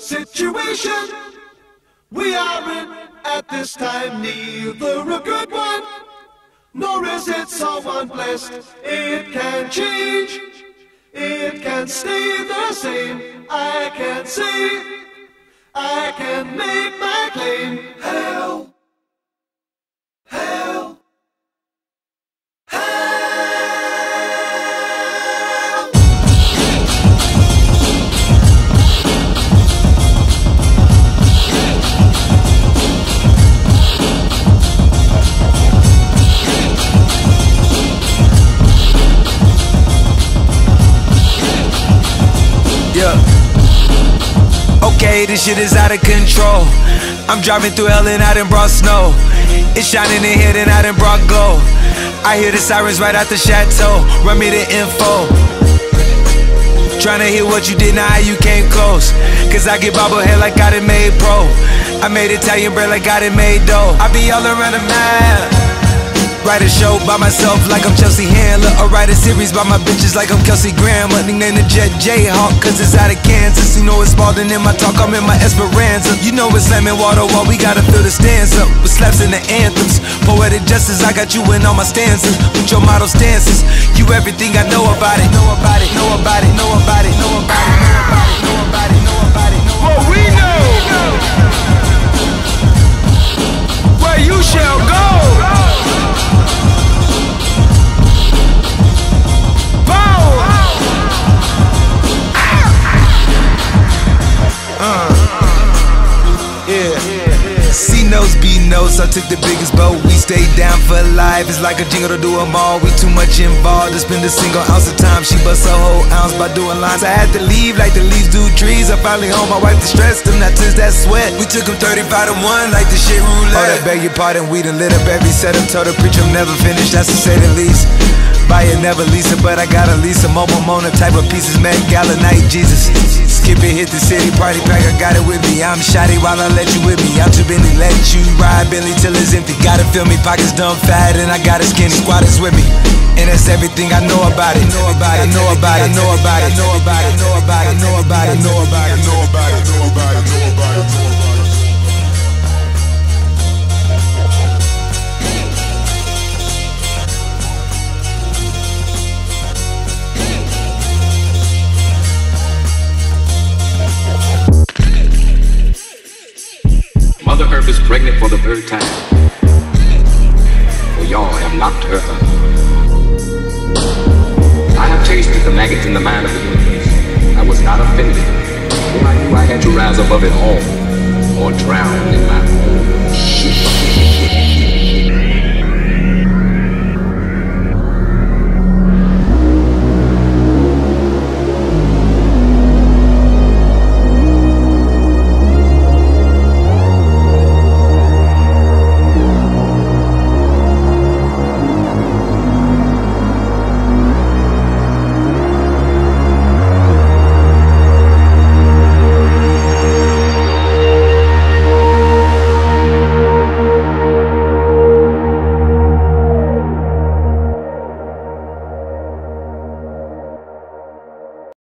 situation we are in at this time. Neither a good one, nor is it someone blessed. It can change, it can stay the same. I can say, I can make my claim. Hell, Okay, this shit is out of control. I'm driving through hell and I done brought snow. It's shining in here and I done brought glow. I hear the sirens right out the chateau. Run me the info. Tryna hear what you did, now how you came close. Cause I get bobblehead like I done made pro. I made Italian bread like I done made dough. I be all around the map. Write a show by myself like I'm Chelsea Handler. Or write a series by my bitches like I'm Kelsey Grammer. Nickname the Jet Jayhawk, cause it's out of Kansas. You know it's Spalding in my talk, I'm in my Esperanza. You know it's slamming water while we gotta fill the stands up. With slaps in the anthems. Poetic justice, I got you in all my stanzas. With your model stances. You everything I know about it. Know about it, know about it, know about it, know about it, know about it, notes, I took the biggest boat. We stayed down for life. It's like a jingle to do do 'em all. We too much involved to spend a single ounce of time. She bust a whole ounce by doing lines. I had to leave like the leaves do trees. I finally home, my wife distressed them, not since that sweat. We took 'em 35 to 1 like the shit roulette. Oh, that beg your pardon, we done lit up every setup. Told the preacher I'm never finished, that's to say the least. Buy it, never lease it, but I got a lease. A mobile Mona type of pieces, Met Gala night, Jesus. Skip it, hit the city, party pack, I got it with me. I'm shoddy while I let you with me. I'm too Bentley, let you ride Bentley till it's empty. Gotta feel me, pockets dumb fat, and I got a skinny squad is with me. And that's everything I. Know about it, know about it, know about it, know about it, know about it, know about it, know about it, know about it, know about it, know about it, know about it. Mother Earth is pregnant for the third time. For y'all have knocked her up. I have tasted the maggots in the mind of the universe. I was not offended. For I knew I had to rise above it all or drown in my own shit.